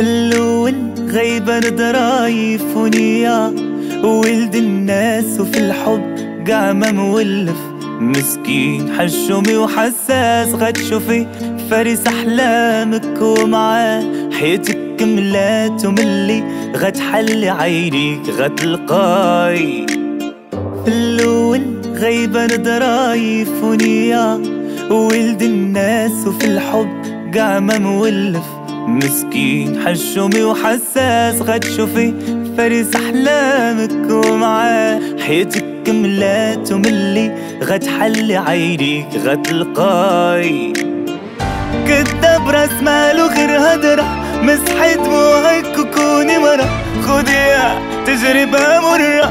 الأول غيبة ضرايف ونيا ولد الناس وفي الحب قاعمة مولف مسكين حشومي وحساس غد شوفي فارس أحلامك ومعاه حياتك كملات وملي غد حل عينيك غد تلقاي الأول غيبة ضرايف ونيا ولد الناس وفي الحب قاعمة مولف مسكين حشومي وحساس غد شوفي فارس أحلامك ومعاه. حياتك كملات وملي غد حل عينيك غد تلقاي. كداب راس مالو غير هدرة مسحي دموعك وكوني مرة. خديها تجربة مرة.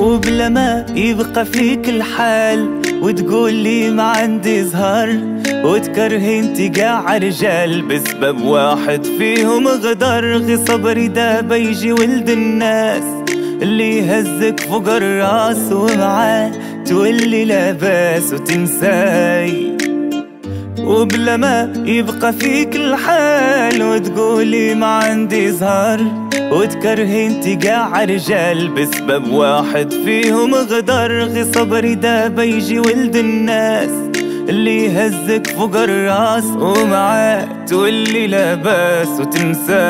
وبلا ما يبقى فيك الحال وتقول لي ما عندي زهر وتكرهي تقع رجال بسبب واحد فيهم غدر غي صبري ده بيجي ولد الناس اللي يهزك فوق الراس ومعاه تولي لاباس وتنساي. وبلا ما يبقى فيك الحال وتقولي ما عندي زهر وتكرهين تقع رجال بسبب واحد فيهم غدر غي صبري ده بيجي ولد الناس اللي يهزك فوق الراس ومعاه تولي لاباس وتنساي.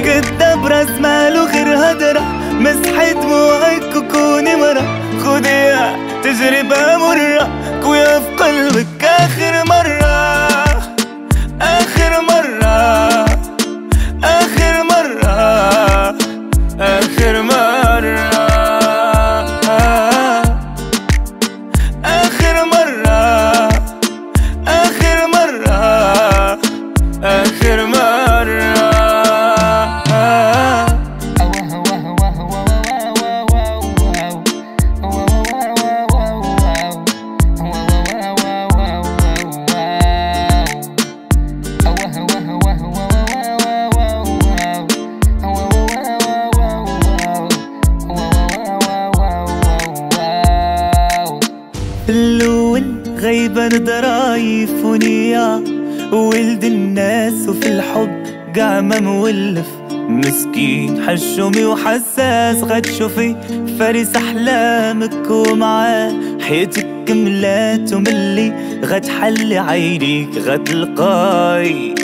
كداب راس ماله غير هدرة مسحي دموعك وكوني مرة. خديها تجربة مرة كويا في قلبك. आखिर الأول غيبة ضرايف ونيا ولد الناس وفي الحب قاعمة مولف مسكين حشومي وحساس غد شوفي فارس أحلامك ومعاه. حياتك كملات وملي غد حل عينيك غد تلقاي